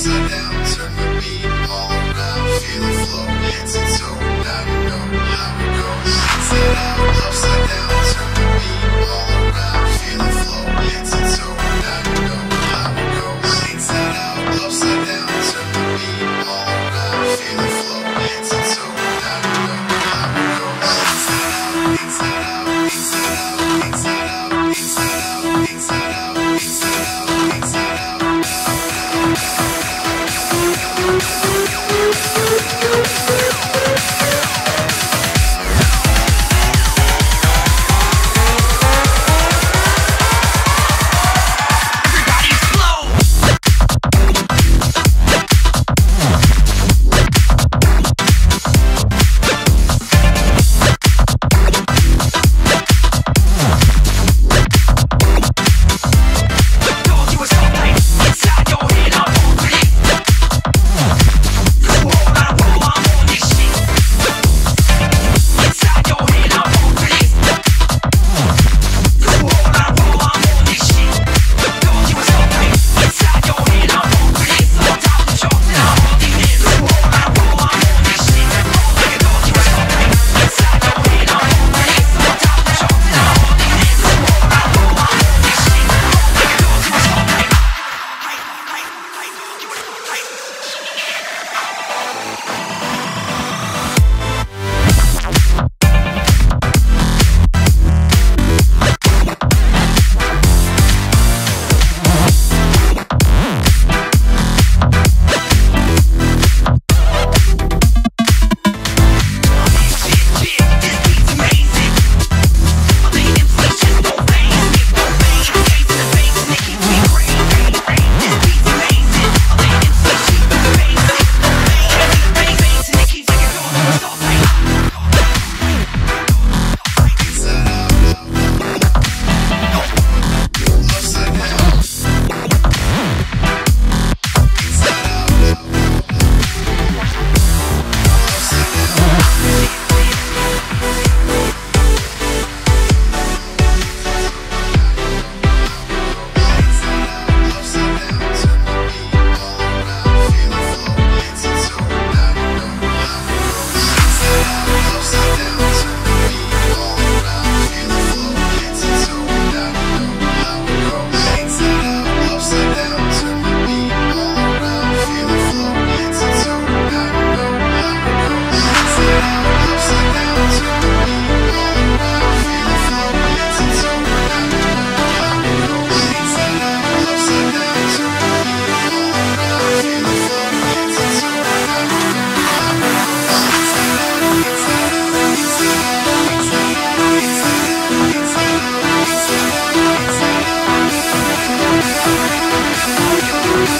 upside down.